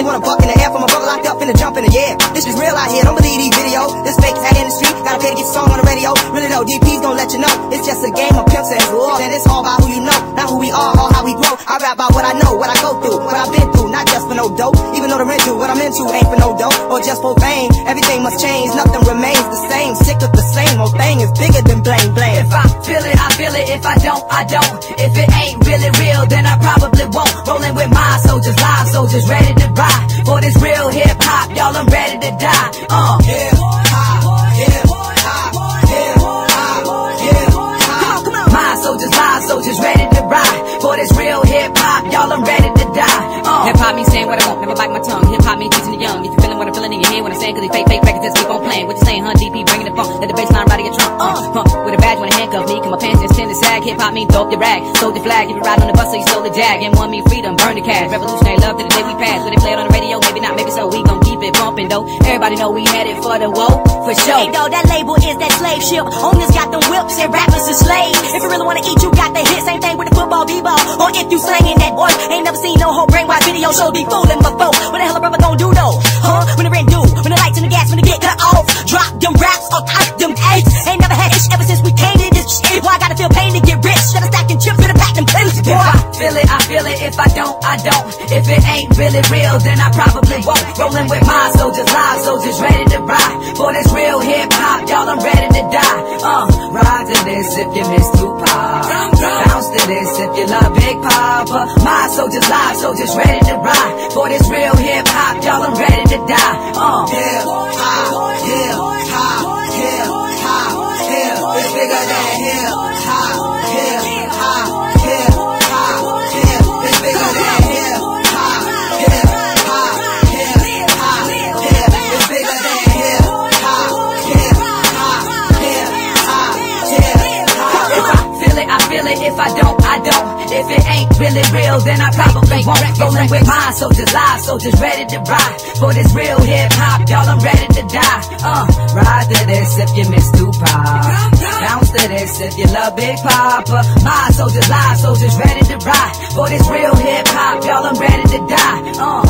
chicken wanna buck in the air from a brother locked up in the jump in the air. This is real out here, don't believe these videos. This fake tag in the street, gotta pay to get song on the radio. Really though, DP's gon' let you know. It's just a game of pimps and laws, and it's all about who you know, not who we are or how we grow. I rap about what I know, what I go through, what I've been through, not just for no dope. Even though the rent what I'm into ain't for no dope or just for fame. Everything must change, nothing remains the same. Sick of the same old thing is bigger than blame, blame. If I feel it, I feel it. If I don't, I don't. If it ain't I probably won't. Rolling with my soldiers, live soldiers, ready to ride. For this real hip hop, y'all, I'm ready to die. Uh. Hip hop, hip hop, hip hop, hip hop. Come on, my soldiers, live soldiers, ready to ride. For this real hip hop, y'all, I'm ready to die. Uh. Hip hop means saying what I want, never bite my tongue. Hip hop means teaching the young. If you feeling what I'm feeling in your head when I'm saying, cause these fake, fake records just keep on playing. What you saying, huh? DP bringing the funk, let the bass line ride your trunk. Uh, huh, with a my pants just tend to sag. Hip hop means dope your rag, sold the flag. If you ride on the bus, so you stole the jag. And one mean freedom, burn the cash. Revolutionary love to the day we pass. When they play it on the radio, maybe not, maybe so. We gon' keep it bumping though. Everybody know we headed for the woe, for sure. Hey, though, that label is that slave ship. Owners got them whips and rappers are slaves. If you really wanna eat, you got the hit. Same thing with the football, b-ball. Or if you slanging that boy, ain't never seen no whole brainwash video show be fooling before. What the hell a pain to get rich? Gotta stacking chips with a pack them clips, If boy. I feel it, I feel it. If I don't, I don't. If it ain't really real, then I probably won't. Rolling with my soldiers, live soldiers, ready to ride. For this real hip hop, y'all, I'm ready to die. Uh, ride to this if you miss Tupac. Bounce to this if you love Big Poppa. My soldiers, live soldiers, ready to ride. For this real Bigger than hip hip hop, hip hop, hip. Hop, hip hop, hip hop, hip hop, hip hop, hip hop. If I feel it, I feel it. If I don't, I don't. If it ain't really real, then I probably won't. Rolling with my soldiers, live soldiers, ready to ride. For this real hip hop, y'all, I'm ready to die. Uh, ride to this if you miss Tupac. Bounce to this if you love Big Poppa. My soldiers, live soldiers, ready to ride. For this real hip hop, y'all, I'm ready to die. Uh.